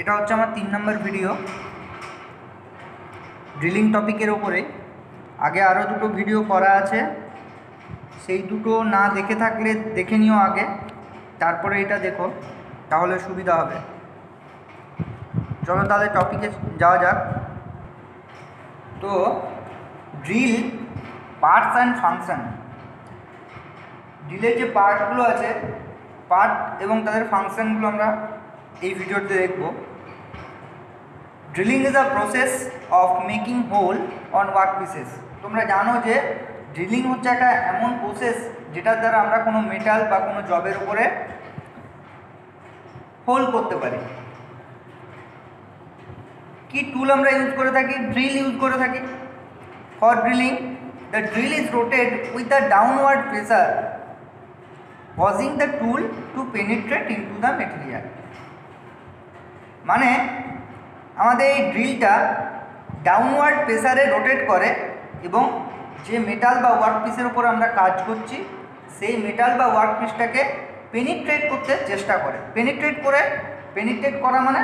এটা হচ্ছে আমার তিন নম্বর ভিডিও ড্রিলিং টপিকের ওপরে আগে আরও দুটো ভিডিও করা আছে। সেই দুটো না দেখে থাকলে দেখে নিও আগে। তারপরে এটা দেখো, তাহলে সুবিধা হবে। চলো তাহলে টপিকে যাওয়া যাক। তো ড্রিল পার্টস অ্যান্ড ফাংশন ড্রিলের যে পার্টগুলো আছে পার্ট এবং তাদের ফাংশনগুলো আমরা এই ভিডিওতে দেখব। Drilling is a process of making hole on work pieces তোমরা জানো যে ড্রিলিং হচ্ছে একটা এমন প্রসেস যেটার দ্বারা আমরা কোনো মেটাল বা কোনো জবের উপরে হোল করতে পারি। কি টুল আমরা ইউজ করে থাকি? ড্রিল ইউজ করে থাকি। For drilling the drill is rotated with the downward pressure causing the tool to penetrate into the material. মানে আমাদের এই ড্রিলটা ডাউনওয়ার্ড প্রেসারে রোটেট করে এবং যে মেটাল বা ওয়ার্ক পিসের উপর আমরা কাজ করছি, সেই মেটাল বা ওয়ার্ক পিসটাকে পেনিট্রেট করতে চেষ্টা করে। পেনিট্রেট করে পেনিট্রেট করা মানে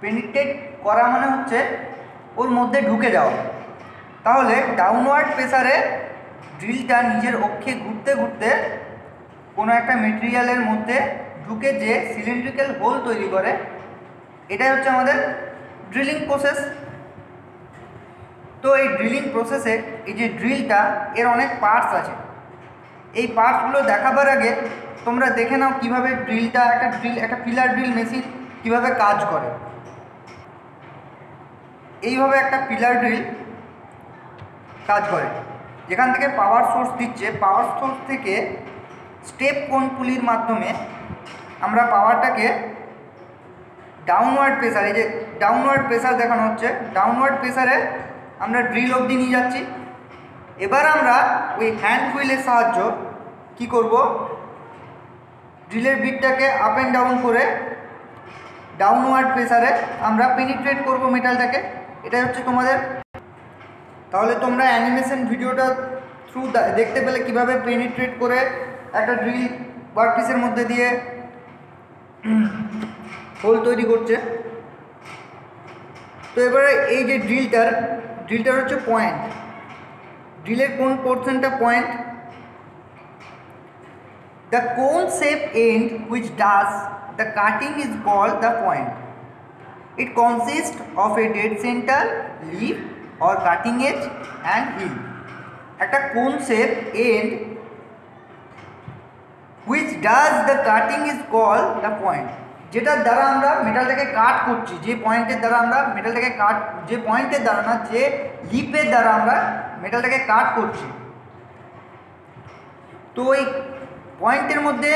পেনিট্রেট করা মানে হচ্ছে ওর মধ্যে ঢুকে যাওয়া। তাহলে ডাউনওয়ার্ড প্রেসারে ড্রিলটা নিজের অক্ষে ঘুরতে ঘুরতে কোনো একটা মেটেরিয়ালের মধ্যে ঢুকে যে সিলিন্ড্রিক্যাল হোল তৈরি করে এটাই হচ্ছে আমাদের ড্রিলিং প্রসেস তো এই ড্রিলিং প্রসেসে এই যে ড্রিলটা এর অনেক পার্টস আছে। এই পার্টসগুলো দেখাবার আগে তোমরা দেখে নাও কীভাবে ড্রিলটা একটা ড্রিল একটা পিলার ড্রিল মেশিন কীভাবে কাজ করে। এইভাবে একটা পিলার ড্রিল কাজ করে। যেখান থেকে পাওয়ার সোর্স দিচ্ছে পাওয়ার সোর্স থেকে স্টেপ কোন পুলির মাধ্যমে আমরা পাওয়ারটাকে ডাউনওয়ার্ড প্রেসার এই যে ডাউনওয়ার্ড প্রেসার দেখানো হচ্ছে ডাউনওয়ার্ড প্রেসারে আমরা ড্রিল অবধি নিয়ে যাচ্ছি। এবার আমরা ওই হ্যান্ড হুইলের সাহায্য কি করব? ড্রিলের বিটটাকে আপ অ্যান্ড ডাউন করে ডাউনওয়ার্ড প্রেসারে আমরা পেনিট্রেট করব মেটালটাকে এটাই হচ্ছে তোমাদের। তাহলে তোমরা অ্যানিমেশন ভিডিওটা থ্রু দেখতে পেলে কীভাবে পেনিট্রেট করে একটা ড্রিল ওয়ার্কপিসের মধ্যে দিয়ে হোল তৈরি করছে। তো এবারে এই যে ড্রিলটার ড্রিলটার হচ্ছে পয়েন্ট। ড্রিলের কোন পোর্শনটা point? The cone shape end which does the cutting is called the point it consist of a dead centre lip or cutting edge and heel একটা cone shape end which does the cutting is call the point যেটার দ্বারা আমরা মেটালটাকে কাট করছি, যে পয়েন্টের দ্বারা আমরা মেটালটাকে কাট যে পয়েন্টের দ্বারা না, যে লিপের দ্বারা আমরা মেটালটাকে কাট করছি। তো ওই পয়েন্টের মধ্যে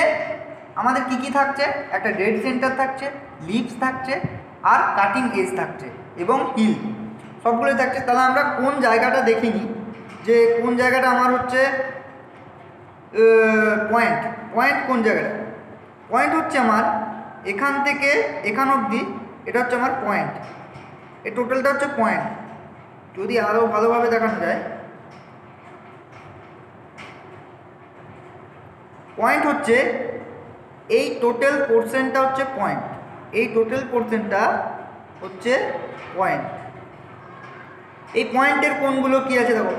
আমাদের কি কি থাকছে? একটা ডেড সেন্টার থাকছে লিপস থাকছে, আর কাটিং এজ থাকছে, এবং হিল সবগুলোই থাকছে। তাহলে আমরা কোন জায়গাটা দেখিনি? যে কোন জায়গাটা আমার হচ্ছে পয়েন্ট পয়েন্ট কোন জায়গাটা? পয়েন্ট হচ্ছে আমার এখান থেকে এখান অবধি, এটা হচ্ছে আমার পয়েন্ট এই টোটালটা হচ্ছে পয়েন্ট যদি আরও ভালোভাবে দেখানো যায়। পয়েন্ট হচ্ছে, এই টোটাল পোর্শনটা হচ্ছে পয়েন্ট এই টোটাল পোর্শনটা হচ্ছে পয়েন্ট এই পয়েন্টের কোনগুলো কি আছে দেখো?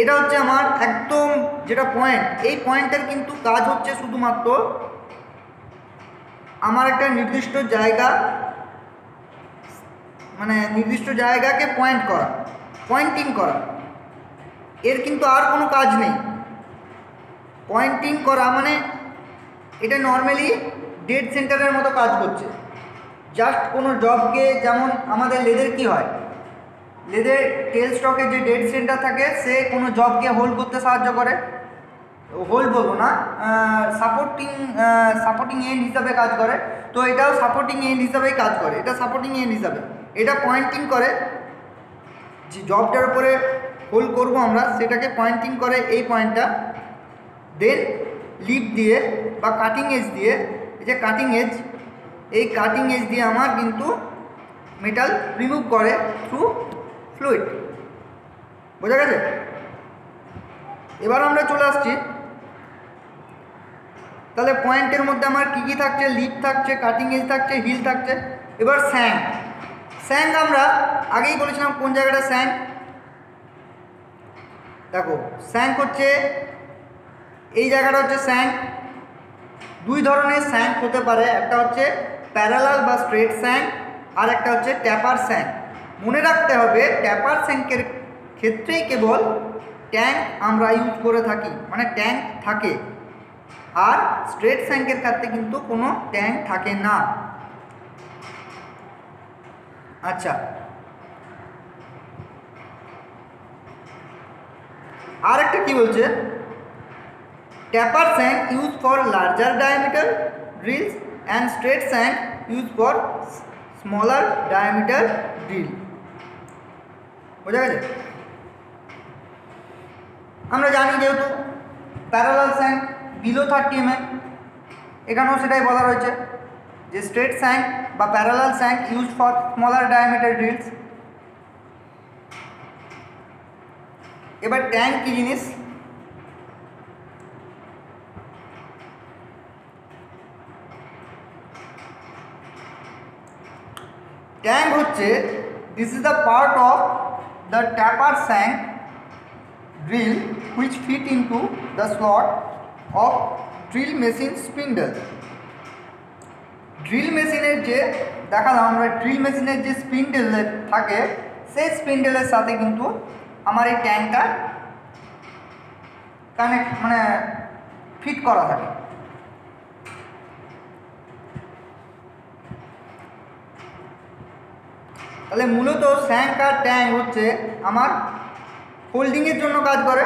এটা হচ্ছে আমার একদম যেটা পয়েন্ট এই পয়েন্টের কিন্তু কাজ হচ্ছে শুধুমাত্র আমার একটা নির্দিষ্ট জায়গা মানে নির্দিষ্ট জায়গাকে পয়েন্ট করা পয়েন্টিং করা। এর কিন্তু আর কোনো কাজ নেই। পয়েন্টিং করা মানে এটা নর্মালি ডেড সেন্টারের মতো কাজ করছে। জাস্ট কোনো জবকে যেমন আমাদের লেদের কি হয়? লেদের টেল স্টকে যে ডেড সেন্টার থাকে, সে কোনো জবকে হোল্ড করতে সাহায্য করে। হোল্ড বলব না সাপোর্টিং সাপোর্টিং এন্ড হিসাবে কাজ করে। তো এটাও সাপোর্টিং এন্ড হিসাবেই কাজ করে, এটা সাপোর্টিং এন্ড হিসাবে। এটা পয়েন্টিং করে, যে জবটার উপরে হোল করব আমরা, সেটাকে পয়েন্টিং করে এই পয়েন্টটা দেন লিপ দিয়ে বা কাটিং এজ দিয়ে, এই যে কাটিং এজ এই কাটিং এজ দিয়ে আমার কিন্তু মেটাল রিমুভ করে থ্রু ফ্লুইড বোঝা গেছে? এবার আমরা চলে আসছি তাহলে পয়েন্টের মধ্যে আমার কী কী থাকছে? লিপ থাকছে কাটিং এজ থাকছে হিল থাকছে। এবার স্যাং স্যাং আমরা আগেই বলেছিলাম কোন জায়গাটা স্যাং দেখো স্যাং হচ্ছে, এই জায়গাটা হচ্ছে স্যাং দুই ধরনের স্যাঙ্ক হতে পারে। একটা হচ্ছে প্যারালাল বা স্ট্রেট স্যাং আর একটা হচ্ছে ট্যাপার স্যাং মনে রাখতে হবে ট্যাপার স্যাঙ্কের ক্ষেত্রেই কেবল ট্যাঙ্ক আমরা ইউজ করে থাকি। মানে ট্যাঙ্ক থাকে। আর স্ট্রেট স্যাঙ্কের ক্ষেত্রে কিন্তু কোনো ট্যাঙ্ক থাকে না। আচ্ছা। আর একটা কি বলছে? Taper shank use for larger diameter drills and straight shank use for smaller diameter drill. বোঝা গেছে? আমরা জানি যেহেতু parallel shank below thirty M এখানেও সেটাই বলা রয়েছে যে স্ট্রেট স্যাঙ্ক বা parallel shank use for smaller diameter drills এবার ট্যাঙ্ক কি জিনিস? ট্যাঙ্ক হচ্ছে this is the part of the taper shank drill which fit into the slot of drill machine spindle drill মেশিনের যে, দেখালাম আমরা ড্রিল মেশিনের যে স্পিন্ডেল থাকে, সেই স্পিন্ডেলের সাথে কিন্তু আমার এই ট্যাঙ্কটা কানেক্ট মানে ফিট করা থাকে। তাহলে মূলত স্যাঙ্ক আর ট্যাঙ্ক হচ্ছে আমার হোল্ডিংয়ের জন্য কাজ করে।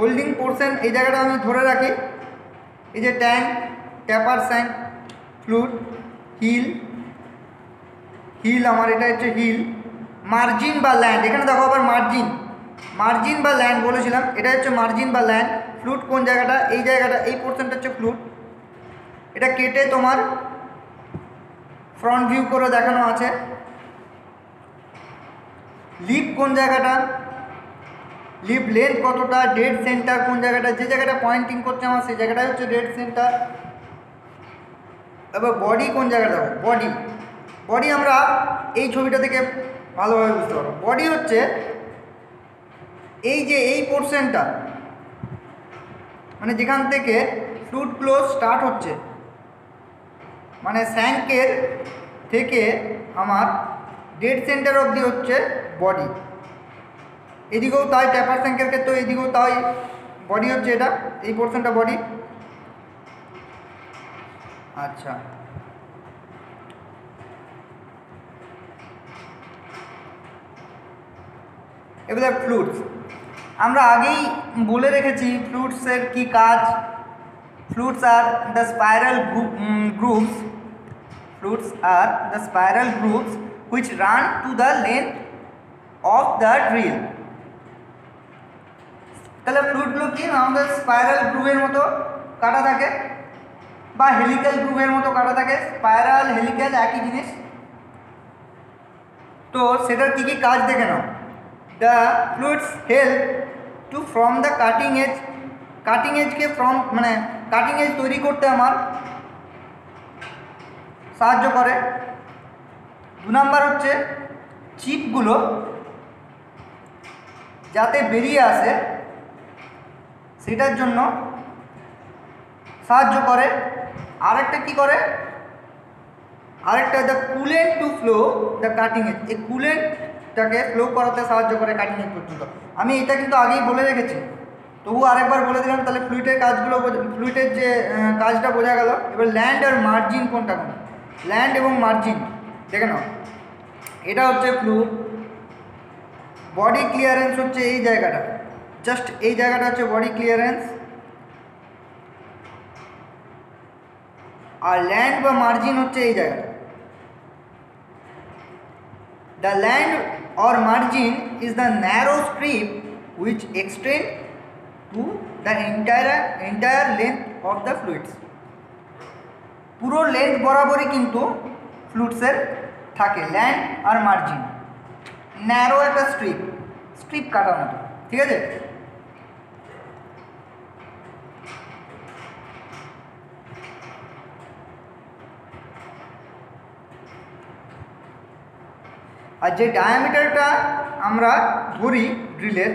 হোল্ডিং পোর্শন এই জায়গাটা আমি ধরে রাখি। এই যে tang taper shank flute heel heel আমার এটা হচ্ছে হিল মার্জিন বা ল্যান্ড এখানে দেখো আবার মার্জিন মার্জিন বা ল্যান্ড বলেছিলাম, এটা হচ্ছে মার্জিন বা ল্যান্ড ফ্লুট কোন জায়গাটা? এই জায়গাটা, এই পোর্শনটা হচ্ছে ফ্লুট এটা কেটে তোমার ফ্রন্ট ভিউ করে দেখানো আছে। লিপ কোন জায়গাটা? লিপ লেন্থ কতটা, ডেড সেন্টার কোন জায়গাটা, যে জায়গাটা পয়েন্টিং করছে আমার সেই জায়গাটাই হচ্ছে ডেড সেন্টার। এবার বডি কোন জায়গাটা বডি। বডি আমরা এই ছবিটা থেকে ভালোভাবে বুঝতে পারব। বডি হচ্ছে এই যে এই পোর্শনটা মানে যেখান থেকে ফ্লুট ক্লোজ স্টার্ট হচ্ছে মানে স্যাঙ্কের থেকে আমার ডেড সেন্টার অবধি হচ্ছে বডি। এদিকেও তাই ট্যাপার স্যাঙ্কের ক্ষেত্রেও এদিকেও তাই বডি হচ্ছে এটা, এই পোর্শনটা বডি আচ্ছা। এবারে ফ্লুটস আমরা আগেই বলে রেখেছি ফ্লুটসের কি কাজ? Flutes are the spiral grooves flutes are the spiral grooves which run to the length of the drill তাহলে ফ্লুটগুলো কি আমাদের স্পাইরাল গ্রুপের মতো কাটা থাকে বা হেলিক্যাল গ্রুপের মতো কাটা থাকে। স্পাইরাল হেলিক্যাল একই জিনিস। তো সেটার কী কী কাজ দেখে নাও। The fluids help to form the cutting edge cutting এজকে form মানে কাটিং এজ তৈরি করতে আমার সাহায্য করে। দু নাম্বার হচ্ছে চিপগুলো যাতে বেরিয়ে আসে। সেটার জন্য সাহায্য করে। আরেকটা কি করে? আরেকটা the coolant to flow the cutting edge এই কুলেন্টটাকে ফ্লো করাতে সাহায্য করে কাটিং এজ পর্যন্ত। আমি এটা কিন্তু আগেই বলে রেখেছি। তবু আরেকবার বলে দিলাম, তাহলে ফ্লুইটের কাজগুলো ফ্লুইটের যে কাজটা বোঝা গেল। এবার ল্যান্ড আর মার্জিন কোনটা কোন? ল্যান্ড এবং মার্জিন দেখে নাও। এটা হচ্ছে ফ্লু বডি ক্লিয়ারেন্স হচ্ছে এই জায়গাটা। জাস্ট এই জায়গাটা হচ্ছে বডি ক্লিয়ারেন্স আর ল্যান্ড বা মার্জিন হচ্ছে এই জায়গাটা। The land or margin is the narrow strip which extend to the entire entire length of the fluids. পুরো লেন্থ বরাবরই কিন্তু ফ্লুইডসের থাকে ল্যান্ড আর মার্জিন ন্যারো একটা স্ট্রিপ স্ট্রিপ কাটার মতো। ঠিক আছে? আর যে ডায়ামিটারটা আমরা ধরি ড্রিলের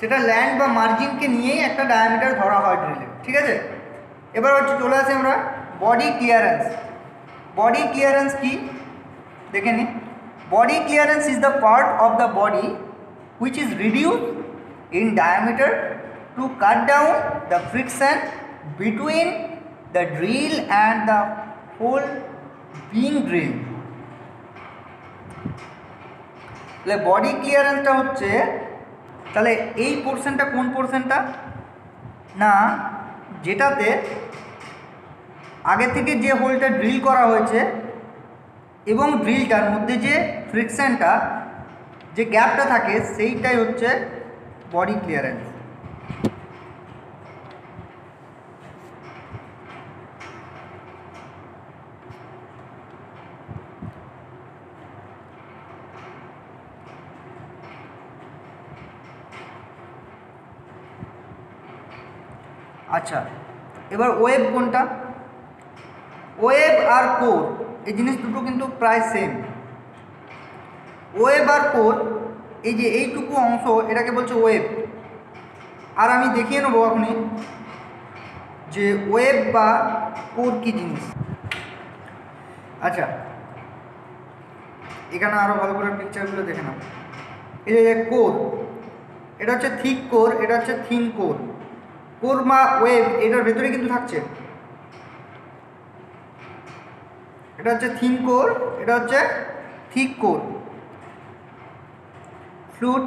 সেটা ল্যান্ড বা মার্জিনকে নিয়েই একটা ডায়ামিটার ধরা হয় ড্রিলের ঠিক আছে? এবার হচ্ছে চলে আসি আমরা বডি ক্লিয়ারেন্স বডি ক্লিয়ারেন্স কি? দেখে নিই body clearance is the part of the body which is reduce in diameter to cut down the friction between the drill and the hole being drill তাহলে বডি ক্লিয়ারেন্সটা হচ্ছে, তাহলে এই পোর্শনটা কোন পোর্শনটা না, যেটাতে আগে থেকে যে হোলটা ড্রিল করা হয়েছে এবং ড্রিলটার মধ্যে যে ফ্রিকশানটা যে গ্যাপটা থাকে, সেইটাই হচ্ছে বডি ক্লিয়ারেন্স আচ্ছা এবার ওয়েব কোনটা? ওয়েব আর কোর, এই জিনিস দুটো কিন্তু প্রায় সেম ওয়েব আর কোর, এই যে এইটুকু অংশ, এটাকে বলছে ওয়েব। আর আমি দেখিয়ে নেব এখনই যে ওয়েব বা কোর কী জিনিস। আচ্ছা এখানে আরও ভালো করে পিকচারগুলো দেখে নাও। এই যে কোর, এটা হচ্ছে থিক কোর, এটা হচ্ছে থিন কোর। কোর বা ওয়েব, এটার ভেতরে কিন্তু থাকছে। এটা হচ্ছে থিন কোর এটা হচ্ছে thick core flute,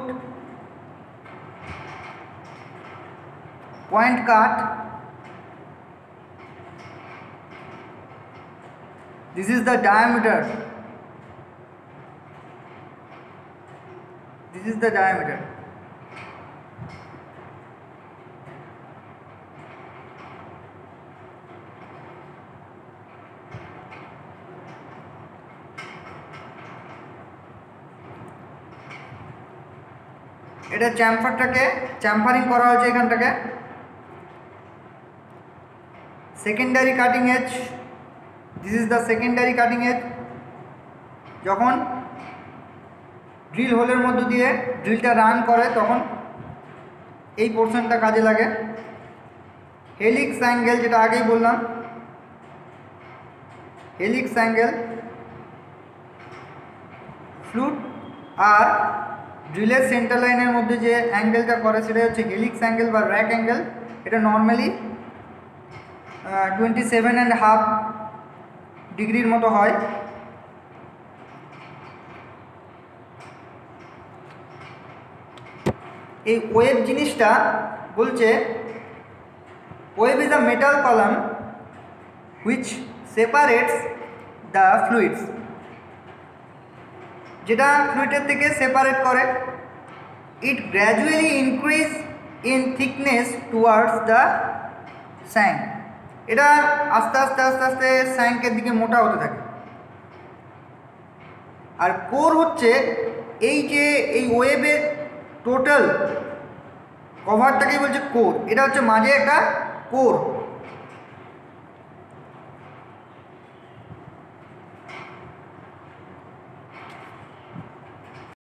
point cut. This is the diameter this is the diameter এটা চ্যাম্পারটাকে চ্যাম্পারিং করা হয়েছে এখানটাকে। Secondary cutting edge this is the secondary cutting edge যখন ড্রিল হোলের মধ্য দিয়ে ড্রিলটা রান করে, তখন এই পোর্শনটা কাজে লাগে। হেলিক্স অ্যাঙ্গেল যেটা আগেই বললাম। হেলিক্স অ্যাঙ্গেল ফ্লুট আর ড্রিলের সেন্টার লাইনের মধ্যে যে অ্যাঙ্গেলটা করে সেটা হচ্ছে হেলিক্স অ্যাঙ্গেল বা র্যাক অ্যাঙ্গেল এটা normally twenty seven and half ডিগ্রির মতো হয়। এই ওয়েব জিনিসটা বলছে web is a metal column which separates the fluids যেটা ফ্লুইডের থেকে সেপারেট করে it gradually increase in thickness towards the shank এটা আস্তে আস্তে আস্তে আস্তে স্যাঙ্কের দিকে মোটা হতে থাকে। আর কোর হচ্ছে এই যে এই ওয়েবের টোটাল কভারটাকেই বলছে কোর এটা হচ্ছে মাঝে একটা কোর